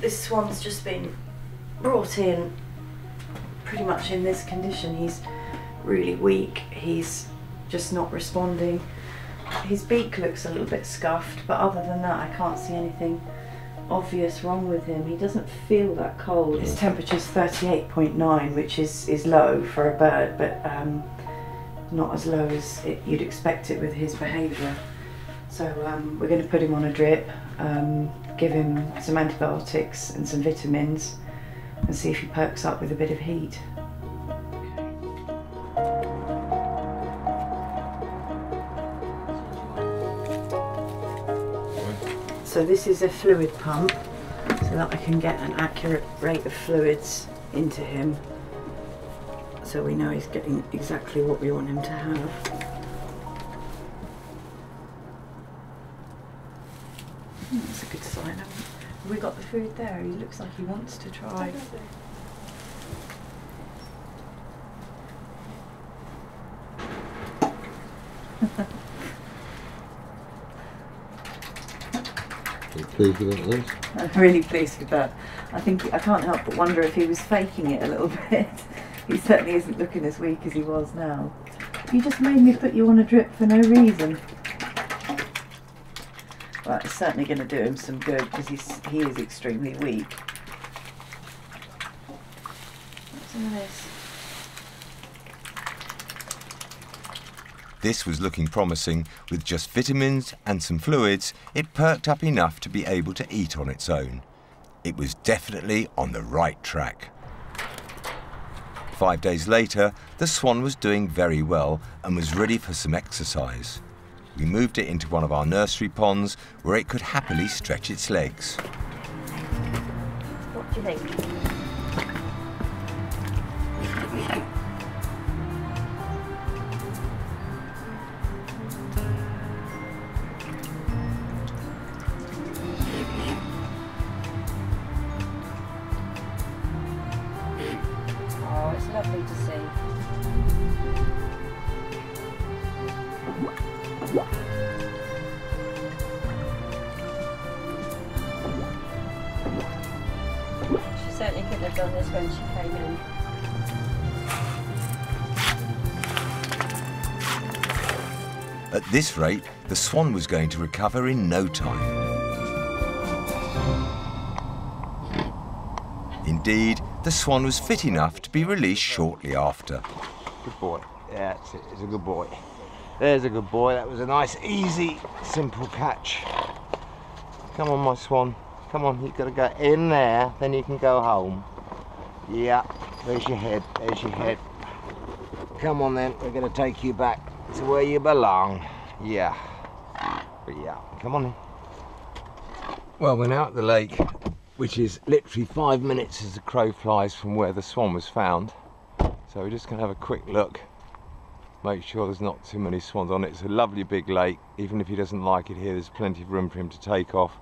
this swan's just been brought in pretty much in this condition. He's really weak. He's just not responding. His beak looks a little bit scuffed, but other than that, I can't see anything obvious wrong with him. He doesn't feel that cold. His temperature's 38.9, which is, is low for a bird, but um, not as low as it, you'd expect it with his behaviour. So um, we're going to put him on a drip, um, give him some antibiotics and some vitamins, and see if he perks up with a bit of heat. So this is a fluid pump so that I can get an accurate rate of fluids into him so we know he's getting exactly what we want him to have. That's a good sign. Have we got the food there? He looks like he wants to try. Are you pleased with that, Liz? I'm really pleased with that. I think I can't help but wonder if he was faking it a little bit. he certainly isn't looking as weak as he was now. You just made me put you on a drip for no reason. Well, it's certainly going to do him some good because he's he is extremely weak. This? This was looking promising. With just vitamins and some fluids, it perked up enough to be able to eat on its own. It was definitely on the right track. Five days later, the swan was doing very well and was ready for some exercise. We moved it into one of our nursery ponds where it could happily stretch its legs. What do you think? Oh, it's lovely to see. She certainly couldn't have done this when she came in. At this rate, the swan was going to recover in no time. Indeed, the swan was fit enough to be released shortly after. Good boy. Yeah, that's it. It's a good boy. There's a good boy. That was a nice, easy, simple catch. Come on, my swan. Come on, you've got to go in there, then you can go home. Yeah, there's your head. There's your head. Come on, then. We're going to take you back to where you belong. Yeah. Yeah, come on then. Well, we're now at the lake, which is literally five minutes as the crow flies from where the swan was found. So we're just going to have a quick look, make sure there's not too many swans on it. It's a lovely big lake. Even if he doesn't like it here, there's plenty of room for him to take off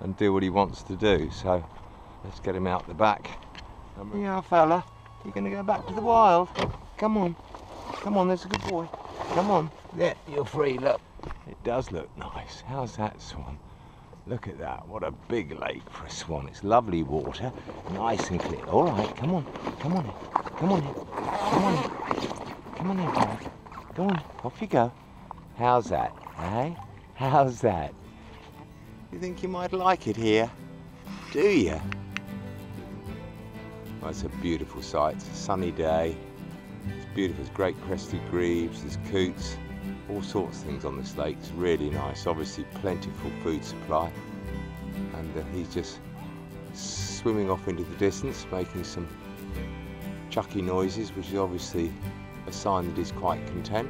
and do what he wants to do. So let's get him out the back. Yeah, fella, you're going to go back to the wild. Come on, come on, there's a good boy. Come on, yeah, you're free. Look, it does look nice. How's that, swan? Look at that, what a big lake for a swan. It's lovely water, nice and clear. All right, come on, come on, come on, come on, in. Come on, in, fella. Go on, off you go. How's that, eh? How's that? You think you might like it here? Do you? Well, it's a beautiful sight. It's a sunny day. It's beautiful. There's great crested grebes, there's coots, all sorts of things on this lake. It's really nice. Obviously, plentiful food supply. And uh, he's just swimming off into the distance, making some chucky noises, which is obviously sign that he's quite content.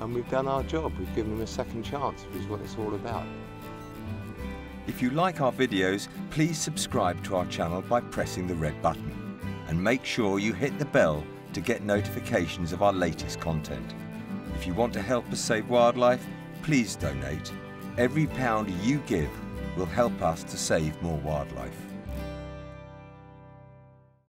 And we've done our job. We've given him a second chance, which is what it's all about. If you like our videos, please subscribe to our channel by pressing the red button. And make sure you hit the bell to get notifications of our latest content. If you want to help us save wildlife, please donate. Every pound you give will help us to save more wildlife.